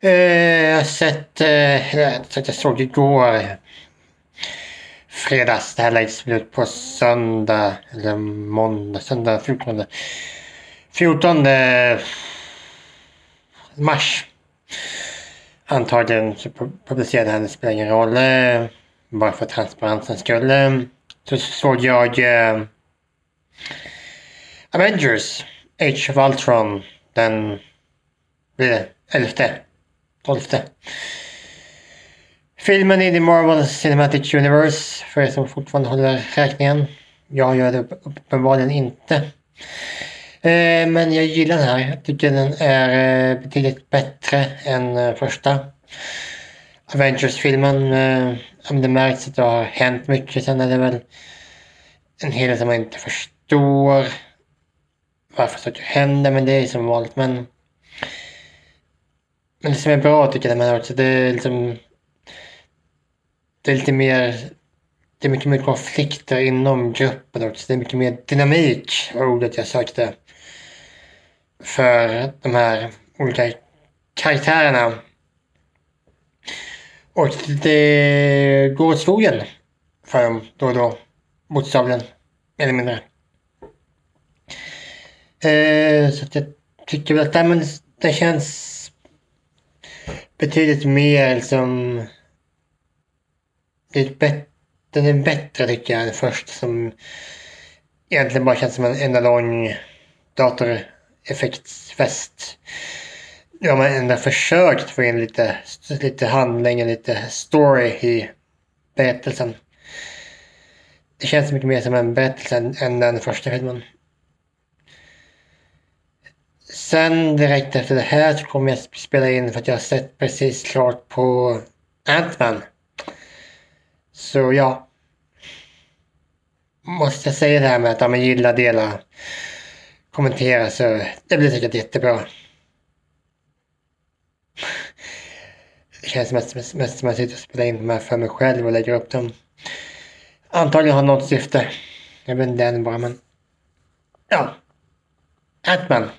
Eh, jag har sett, eh, jag, jag såg igår eh, fredags. Det här läggs ut på söndag eller måndag, söndag 14. 14 eh, mars. Antagligen så publicerade han, det spelar ingen roll. Eh, bara för transparensens skull. Så såg jag eh, Avengers, Age of Ultron, den blir det, elfte, tolfte. Filmen i The Marvel Cinematic Universe, för er som fortfarande håller räkningen. Jag gör det uppenbarligen inte. Eh, men jag gillar den här. Jag tycker den är eh, betydligt bättre än eh, första Avengers-filmen. Eh, om det märks att det har hänt mycket. Sen är det väl en hel del som man inte förstår varför saker händer. Men det är som vanligt. Men, men det som är bra tycker jag med också, det är liksom det är lite mer det är mycket mer konflikter inom gruppen också. Det är mycket mer dynamik var ordet jag sökte. För de här olika karaktärerna. Och det går åt skogen för dem då och då. Bokstavligen. Eller mindre. Eh, så att jag tycker väl att det, men det känns betydligt mer liksom, det är bättre, den är bättre tycker jag än först som egentligen bara känns som en enda lång datoreffektsfest. Nu har man ändå försökt få in lite, lite handling och lite story i berättelsen. Det känns mycket mer som en berättelse än den första filmen. Sen direkt efter det här så kommer jag spela in för att jag har sett precis klart på Ant-Man. Så ja. Måste jag säga det här med att ja, man gillar, dela, kommentera så det blir säkert jättebra. Det känns mest, mest, mest som att jag sitter och spelar in de här för mig själv och lägger upp dem. Antagligen har något syfte. Jag vet inte än bara men. Ja. Atman.